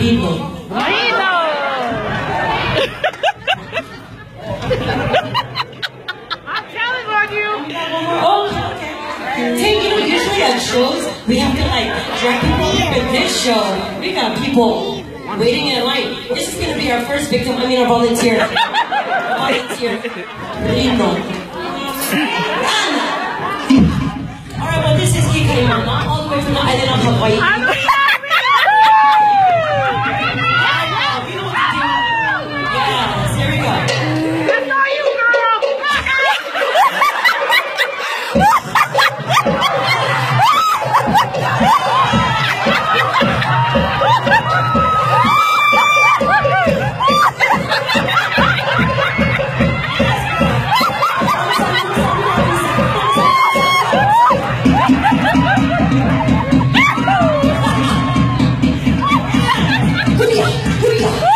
Reno. Reno! I'm telling on you! Oh, okay. Hey, you know, usually at shows, we have to like drag people in, but this show, we got people waiting in line. This is gonna be our first victim, I mean our volunteer. volunteer. Reno. Alright, well this is Kika Imana, all the way from the island of Hawaii. Yeah.